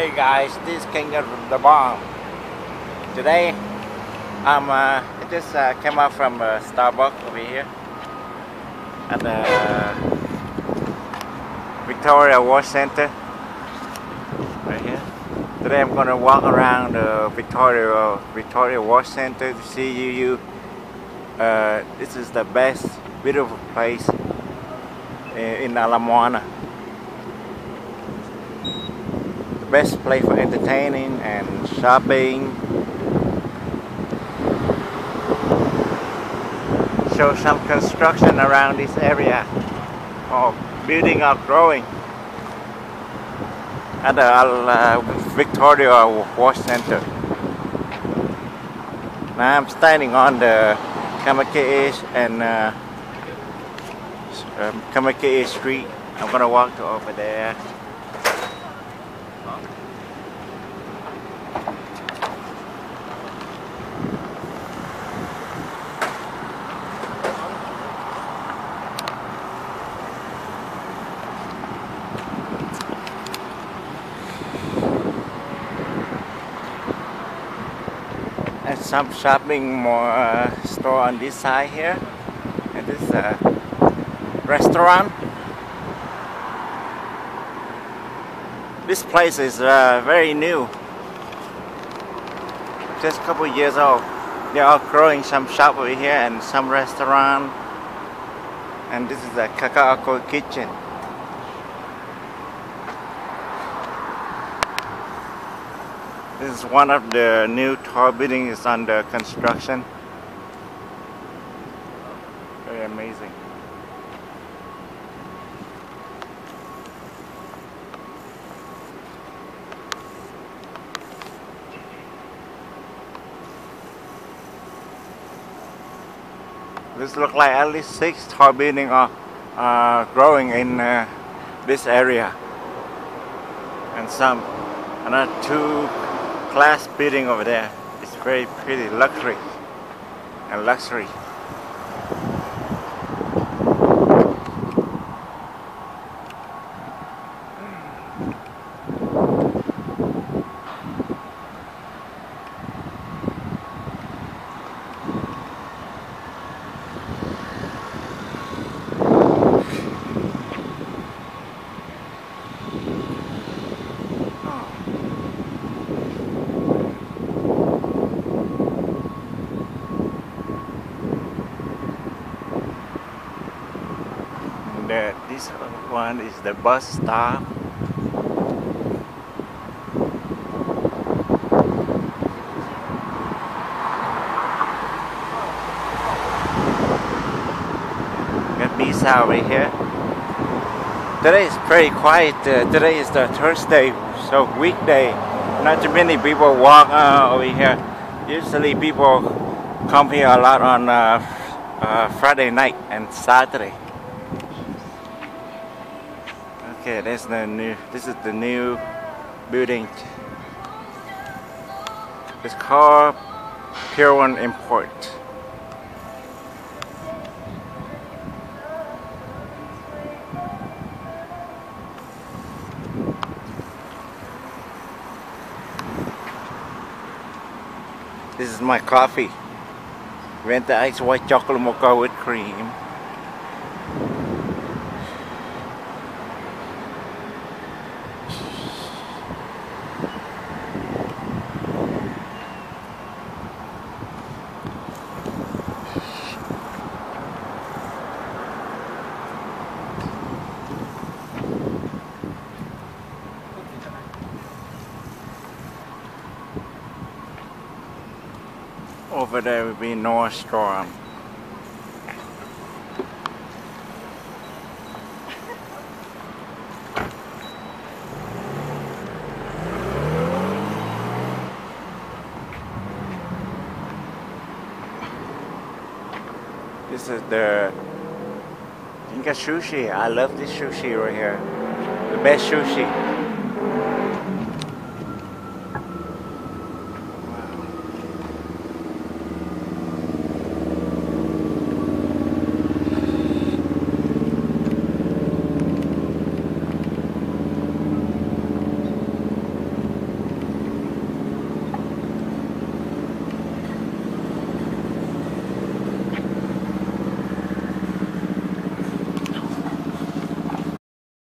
Hey guys, this is King of the Bomb. Today, I'm uh, I just uh, came out from uh, Starbucks over here at the Victoria Ward Center. Right here. Today I'm gonna walk around the Victoria Victoria Ward Center to see you. uh, this is the best beautiful place in, in. Best place for entertaining and shopping. Show some construction around this area. Oh, building are growing. At the uh, Victoria Ward Center. Now I'm standing on the Kamakee and uh, um, Kamakee Street. I'm gonna walk over there. And some shopping more uh, store on this side here. And this is a restaurant. This place is uh, very new. Just a couple years old. They are growing. Some shop over here and some restaurant. And this is a Kaka'ako kitchen This is one of the new tall buildings under construction. Very amazing. This looks like at least six tall buildings are uh, growing in uh, this area, and some another two class building over there. It's very pretty, luxury and luxury. This one is the bus stop. Got Misa over here today is pretty quiet uh, today is the Thursday so weekday. Not too many people walk uh, over here. Usually people come here a lot on uh, uh Friday night and Saturday Okay, the new. This is the new building. It's called Pier One Import. This is my coffee. Venti ice white chocolate mocha with cream. Over there would be Nordstrom. This is the Inca sushi. I love this sushi right here. The best sushi.